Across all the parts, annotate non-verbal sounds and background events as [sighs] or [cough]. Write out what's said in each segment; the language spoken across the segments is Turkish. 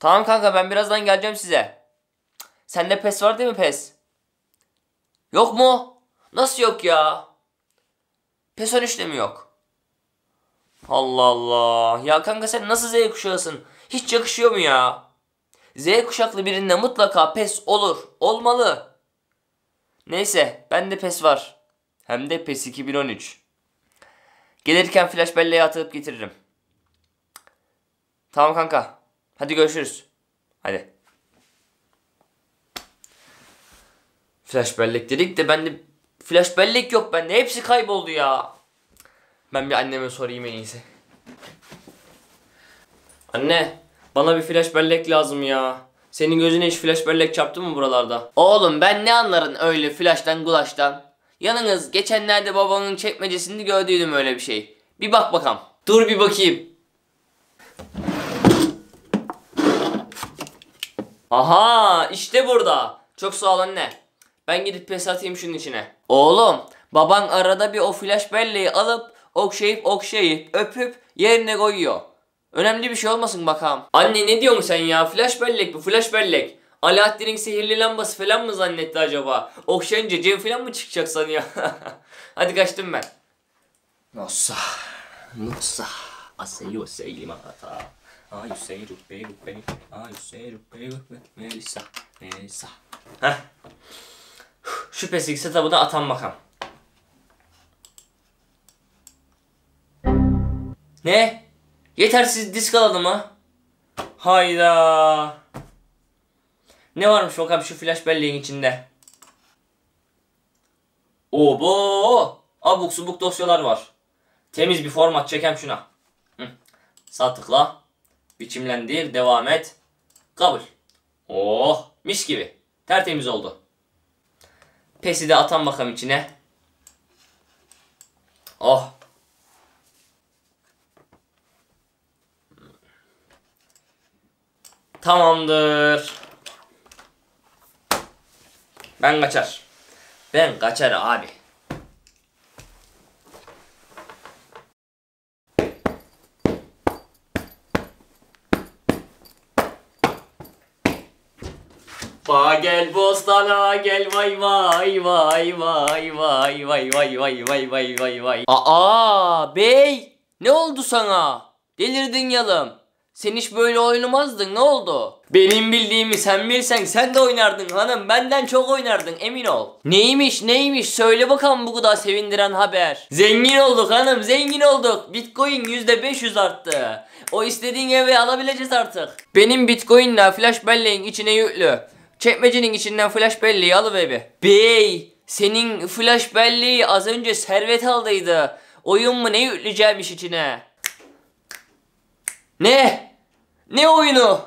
Tamam kanka ben birazdan geleceğim size. Sende pes var değil mi pes? Yok mu? Nasıl yok ya? PES 13'te mi yok? Allah Allah. Ya kanka sen nasıl Z kuşağısın? Hiç yakışıyor mu ya? Z kuşaklı birinde mutlaka PES olur. Olmalı. Neyse bende PES var. Hem de PES 2013. Gelirken flash belleğe atıp getiririm. Tamam kanka. Hadi görüşürüz. Hadi. Flash bellek dedik de bende flash bellek yok bende. Hepsi kayboldu ya. Ben bir anneme sorayım en iyisi. Anne, bana bir flash bellek lazım ya. Senin gözüne hiç flash bellek çarptı mı buralarda? Oğlum ben ne anlarım öyle flash'tan gulaştan. Yanınız geçenlerde babamın çekmecesinde gördüydüm öyle bir şey. Bir bak bakalım. Dur bir bakayım. Aha işte burada. Çok sağ ol anne. Ben gidip pes atayım şunun içine. Oğlum baban arada bir o flash belleği alıp okşayıp okşayıp öpüp yerine koyuyor. Önemli bir şey olmasın bakalım. Anne ne diyorsun sen ya? Flash bellek bu flash bellek. Alaaddin'in sihirli lambası falan mı zannetti acaba? Okşayınca cem falan mı çıkacak sanıyor? [laughs] Hadi kaçtım ben. Nossa, nossa, asseio sei mata. Sei do pego, pego, ai, sei do pego, Melissa, Melissa. Heh. PES setup'ı da atan bakalım. Ne? Yetersiz disk alalım mı? Hayda. Ne varmış bakalım şu flash belleğin içinde? Obo! Abuk subuk dosyalar var. Temiz bir format çekem şuna. Hı. Sağ tıkla. Biçimlendir. Devam et. Kabul. Oh! Mis gibi. Tertemiz oldu. Pesi de atan bakalım içine. Oh. Tamamdır. Ben kaçar. Ben kaçar abi. Ba gel bostana gel vay vay vay vay vay vay vay vay vay vay vay vay. Aa bey ne oldu sana? Delirdin yalım. Sen hiç böyle oynamazdın ne oldu? Benim bildiğimi sen bilsen sen de oynardın hanım. Benden çok oynardın emin ol. Neymiş neymiş söyle bakalım bu kadar sevindiren haber. Zengin olduk hanım zengin olduk. Bitcoin %500 arttı. O istediğin evi alabileceğiz artık. Benim bitcoinle flash belleğin içine yüklü. Çekmecenin içinden flash belleği alıver Bey senin flash belleği az önce servet aldıydı. Oyun mu ne yükleyeceğimiş içine? Ne? Ne oyunu?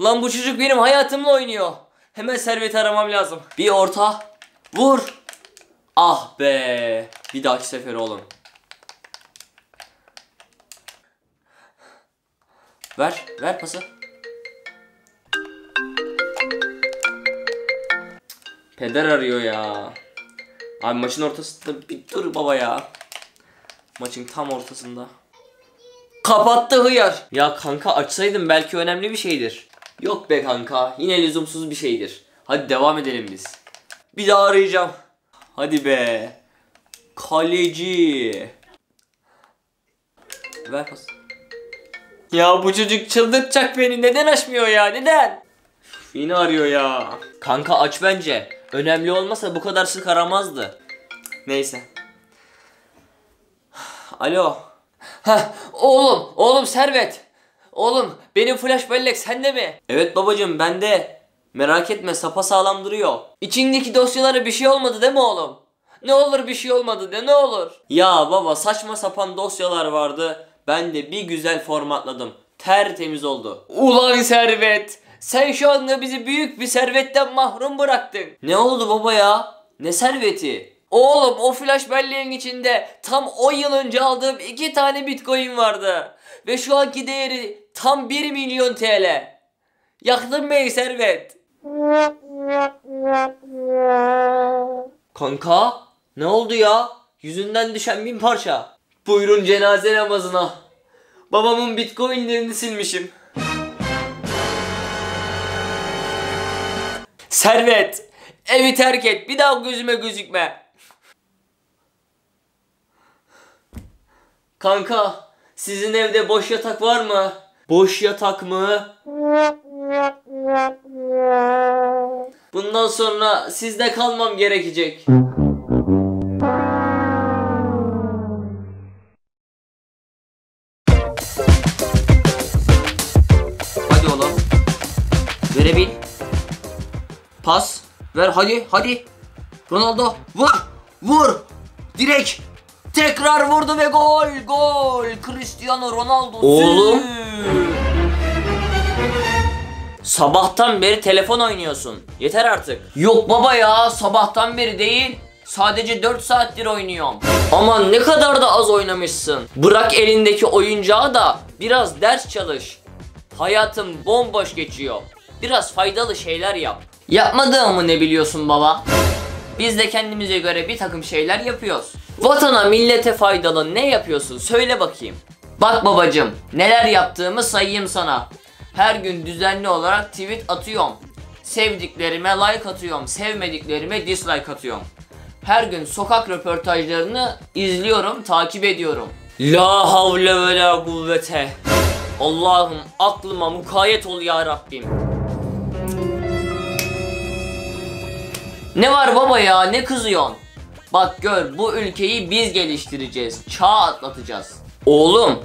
Lan bu çocuk benim hayatımla oynuyor. Hemen servet aramam lazım. Bir orta. Vur. Ah be. Bir dahaki sefer oğlum. Ver, ver pası. Peder arıyor ya. Abi maçın ortasında bir dur baba ya. Maçın tam ortasında. Kapattı hıyar. Ya kanka açsaydım belki önemli bir şeydir. Yok be kanka yine lüzumsuz bir şeydir. Hadi devam edelim biz. Bir daha arayacağım. Hadi be. Kaleci. Ver pas. Ya bu çocuk çıldırtacak beni. Neden açmıyor ya? Neden? Yine arıyor ya. Kanka aç bence. Önemli olmasa bu kadar sık aramazdı. Neyse. [sighs] Alo. Heh, oğlum, oğlum Servet. Oğlum, benim flash bellek sende mi? Evet babacığım, bende. Merak etme, sapa sağlam duruyor. İçindeki dosyalara bir şey olmadı değil mi oğlum? Ne olur bir şey olmadı de ne olur. Ya baba saçma sapan dosyalar vardı. Ben de bir güzel formatladım. Tertemiz oldu. Ulan Servet. Sen şu anda bizi büyük bir servetten mahrum bıraktın. Ne oldu baba ya? Ne serveti? Oğlum o flash belleğin içinde tam 10 yıl önce aldığım 2 tane bitcoin vardı. Ve şu anki değeri tam 1 milyon TL. Yaktın beni servet. Kanka ne oldu ya? Yüzünden düşen bin parça. Buyurun cenaze namazına. Babamın bitcoinlerini silmişim. Servet, evi terk et. Bir daha gözüme gözükme. Kanka, sizin evde boş yatak var mı? Boş yatak mı? Bundan sonra sizde kalmam gerekecek. Ver hadi hadi. Ronaldo vur. Vur. Direk. Tekrar vurdu ve gol. Gol. Cristiano Ronaldo. Oğlum. Sabahtan beri telefon oynuyorsun. Yeter artık. Yok baba ya sabahtan beri değil. Sadece 4 saattir oynuyorum. Aman ne kadar da az oynamışsın. Bırak elindeki oyuncağı da biraz ders çalış. Hayatım bomboş geçiyor. Biraz faydalı şeyler yap. Yapmadığımı ne biliyorsun baba? Biz de kendimize göre bir takım şeyler yapıyoruz. Vatana millete faydalı ne yapıyorsun söyle bakayım. Bak babacım neler yaptığımı sayayım sana. Her gün düzenli olarak tweet atıyorum. Sevdiklerime like atıyorum. Sevmediklerime dislike atıyorum. Her gün sokak röportajlarını izliyorum, takip ediyorum. La havle ve la kuvvete. Allah'ım aklıma mukayyet ol ya Rabbim. Ne var baba ya ne kızıyorsun? Bak gör bu ülkeyi biz geliştireceğiz. Çağ atlatacağız. Oğlum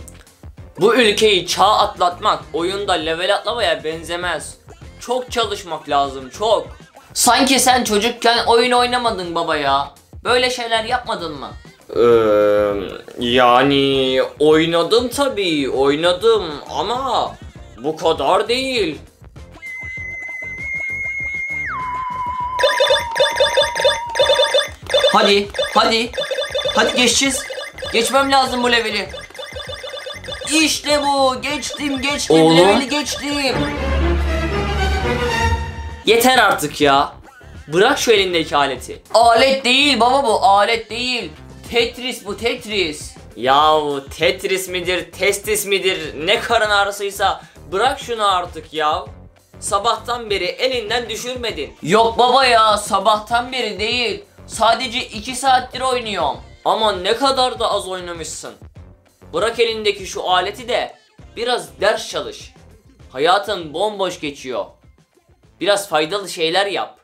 bu ülkeyi çağ atlatmak oyunda level atlamaya benzemez. Çok çalışmak lazım çok. Sanki sen çocukken oyun oynamadın baba ya. Böyle şeyler yapmadın mı? yani oynadım tabii oynadım ama bu kadar değil. Hadi, hadi. Hadi geçeceğiz. Geçmem lazım bu leveli. İşte bu. Geçtim, geçtim. Oğlum. Leveli geçtim. Yeter artık ya. Bırak şu elindeki aleti. Alet değil baba bu, alet değil. Tetris bu, Tetris. Yahu Tetris midir, testis midir, ne karın ağrısıysa bırak şunu artık ya. Sabahtan beri elinden düşürmedin. Yok baba ya, sabahtan beri değil. Sadece 2 saattir oynuyorum. Ama ne kadar da az oynamışsın. Bırak elindeki şu aleti de biraz ders çalış. Hayatın bomboş geçiyor. Biraz faydalı şeyler yap.